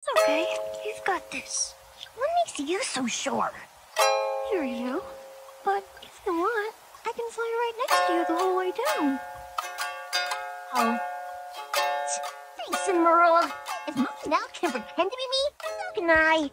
It's okay. You've got this. What makes you so sure? You're you. But if you want, I can fly right next to you the whole way down. Oh. Thanks, Marilla. If Mommy now can pretend to be me, so can I.